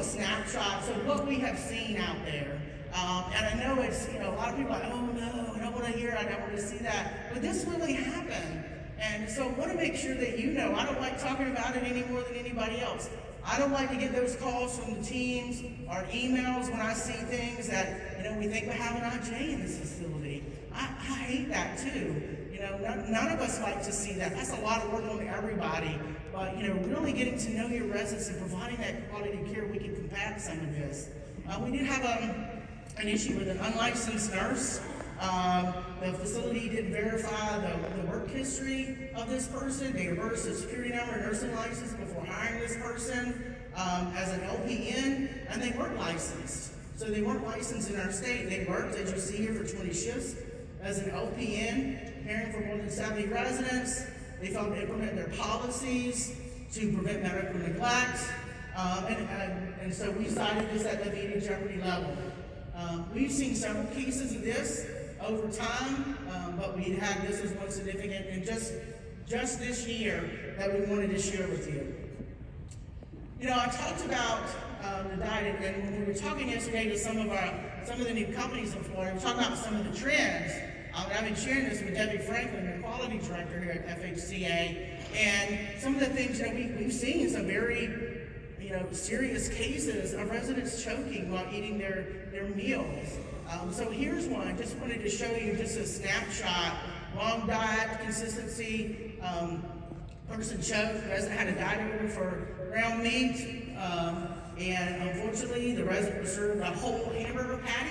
a snapshot of what we have seen out there. Um, and I know it's, you know, a lot of people are like, oh no, I don't want to hear, I don't want to see that. But this really happened. And so I want to make sure that you know, I don't like talking about it any more than anybody else. I don't like to get those calls from the teams or emails when I see things that, you know, we think we have an IJ in this facility. I, I hate that too. Know, none, none, of us like to see that. That's a lot of work on everybody. But, you know, really getting to know your residents and providing that quality care, we can combat some of this. Uh, we did have um, an issue with an unlicensed nurse. Um, the facility didn't verify the, the work history of this person, date of birth, security number, nursing license before hiring this person um, as an LPN, and they weren't licensed. So they weren't licensed in our state. They worked, as you see here, for 20 shifts as an LPN, caring for more than 70 residents. They failed to implement their policies to prevent medical neglect. Um, and, and, and, so we cited this at the immediate jeopardy level. Um, we've seen several cases of this over time, um, but we had this as one significant and just, just this year that we wanted to share with you. You know, I talked about um, the diet, and when we were talking yesterday to some of our some of the new companies in Florida, we were talking about some of the trends. Um, I've been sharing this with Debbie Franklin, the quality director here at FHCA, and some of the things that we, we've seen is some very you know, serious cases of residents choking while eating their, their meals. Um, so here's one. I just wanted to show you just a snapshot. Long diet, consistency, um, person choked, resident had a diet order for ground meat, um, and unfortunately the resident was served a whole hamburger patty,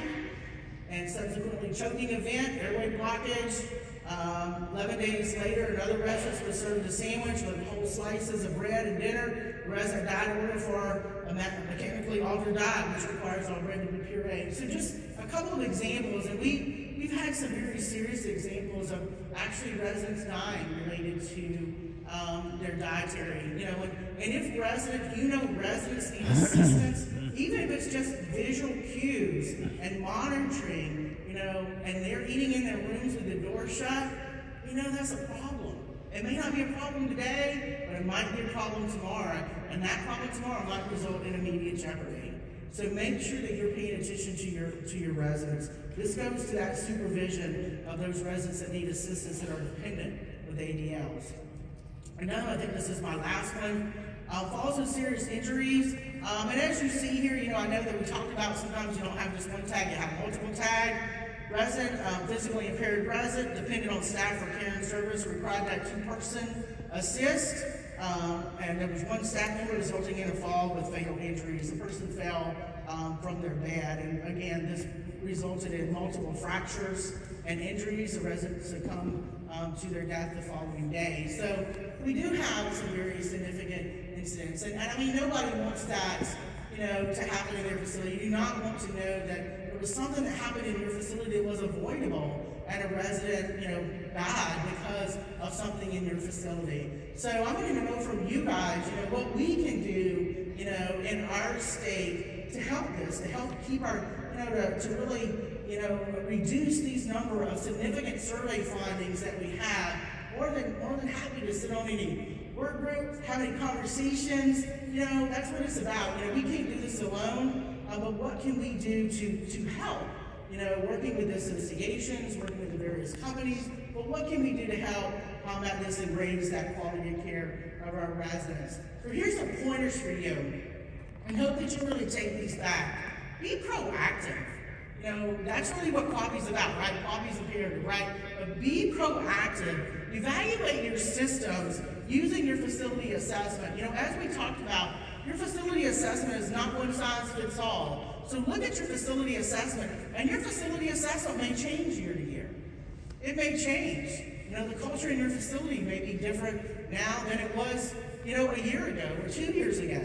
and subsequently choking event, airway blockage. Um, 11 days later, another resident was served a sandwich with whole slices of bread and dinner. The resident died order for a mechanically altered diet, which requires all bread to be pureed. So just a couple of examples, and we, we've had some very serious examples of actually residents dying related to um, their dietary. You know, and, and if residents, you know, residents need assistance, even if it's just visual cues and monitoring, you know, and they're eating in their rooms with the door shut, you know, that's a problem. It may not be a problem today, but it might be a problem tomorrow, and that problem tomorrow might result in immediate jeopardy. So make sure that you're paying attention to your to your residents. This goes to that supervision of those residents that need assistance that are dependent with ADLs. And now I think this is my last one. Uh, falls with serious injuries. Um, and as you see here, you know, I know that we talked about sometimes you don't have just one tag, you have multiple tag. Resident, um, physically impaired resident, dependent on staff for care and service, required that two-person assist. Um, and there was one staff member resulting in a fall with fatal injuries. The person fell um, from their bed, and again, this resulted in multiple fractures and injuries. The resident succumbed um, to their death the following day. So we do have some very significant incidents, and, and I mean, nobody wants that, you know, to happen in their facility. You do not want to know that there was something that happened in your facility that was avoidable, and a resident, you know, died because of something in your facility. So I'm going to know from you guys, you know, what we can do, you know, in our state to help this, to help keep our, you know, to, to really, you know, reduce these number of significant survey findings that we have. Than more than happy to sit on any work groups, have any conversations. You know, that's what it's about. You know, we can't do this alone, uh, but what can we do to to help? You know, working with associations, working with the various companies. But what can we do to help combat this and raise that quality of care of our residents? So here's some pointers for you. And hope that you really take these back. Be proactive. You know, that's really what is about, right? Quality's imperative, right? But be proactive. Evaluate your systems using your facility assessment. You know, as we talked about, your facility assessment is not one size fits all. So look at your facility assessment, and your facility assessment may change year to year. It may change. You know, the culture in your facility may be different now than it was, you know, a year ago or two years ago.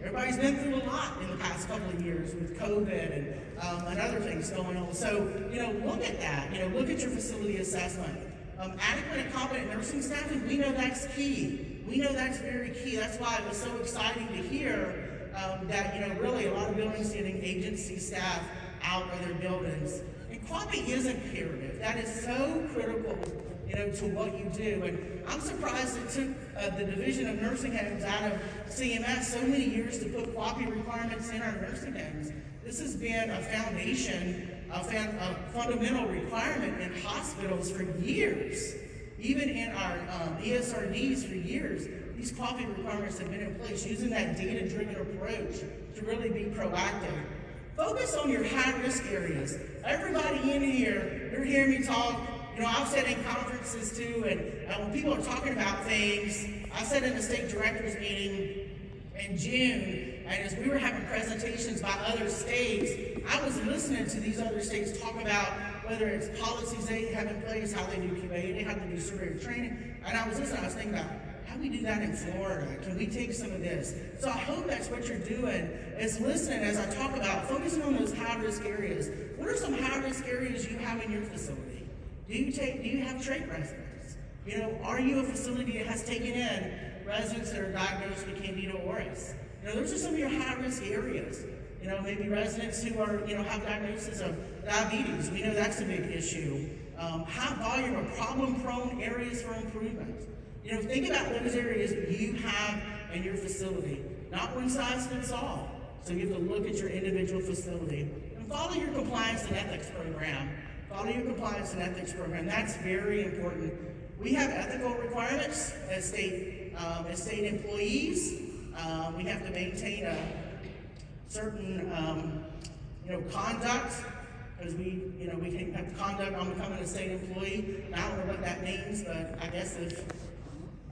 Everybody's been through a lot in the past couple of years with COVID and, um, and other things going on. So, you know, look at that. You know, look at your facility assessment. Um, adequate and competent nursing staffing, we know that's key. We know that's very key. That's why it was so exciting to hear um, that, you know, really a lot of buildings getting agency staff out of their buildings. And quality is imperative. That is so critical, you know, to what you do. And I'm surprised it took of the Division of Nursing Homes out of CMS so many years to put quality requirements in our nursing homes. This has been a foundation, a, a fundamental requirement in hospitals for years. Even in our um, ESRDs for years, these quality requirements have been in place using that data-driven approach to really be proactive. Focus on your high-risk areas. Everybody in here, you're hearing me talk, you know, I've said in conferences too, and uh, when people are talking about things, I said in a state directors meeting in June, and as we were having presentations by other states, I was listening to these other states talk about whether it's policies they have in place, how they do QA, they have to do surveyor training, and I was listening, I was thinking about, how do we do that in Florida? Can we take some of this? So I hope that's what you're doing, is listening as I talk about focusing on those high-risk areas. What are some high-risk areas you have in your facility? Do you take, do you have trach residents? You know, are you a facility that has taken in residents that are diagnosed with Candida auris? You know, those are some of your high-risk areas. You know, maybe residents who are, you know, have diagnosis of diabetes. We know that's a big issue. Um, high volume or problem-prone areas for improvement. You know, think about those areas you have in your facility. Not one size fits all. So you have to look at your individual facility and follow your compliance and ethics program. Follow your compliance and ethics program. That's very important. We have ethical requirements as state um, as state employees. Um, we have to maintain a certain um, you know conduct because we you know we can have conduct on becoming a state employee. And I don't know what that means, but I guess if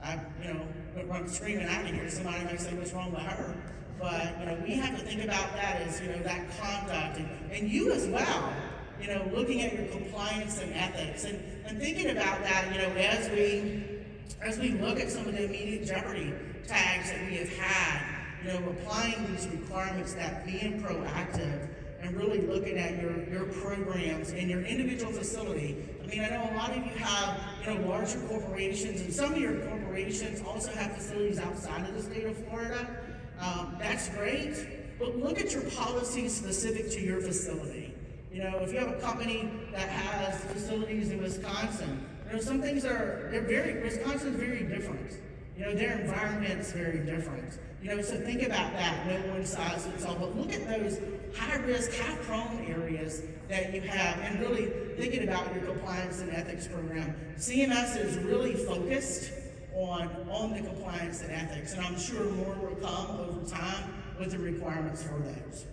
I you know run screaming out of here, somebody may say what's wrong with her. But you know we have to think about that as you know that conduct and, and you as well you know, looking at your compliance and ethics and, and thinking about that, you know, as we as we look at some of the immediate jeopardy tags that we have had, you know, applying these requirements, that being proactive and really looking at your, your programs and your individual facility. I mean, I know a lot of you have, you know, larger corporations and some of your corporations also have facilities outside of the state of Florida. Um, that's great, but look at your policies specific to your facility. You know, if you have a company that has facilities in Wisconsin, you know, some things are, they're very, Wisconsin's very different. You know, their environment's very different. You know, so think about that. No one size fits all. But look at those high risk, high prone areas that you have and really thinking about your compliance and ethics program. CMS is really focused on, on the compliance and ethics, and I'm sure more will come over time with the requirements for those.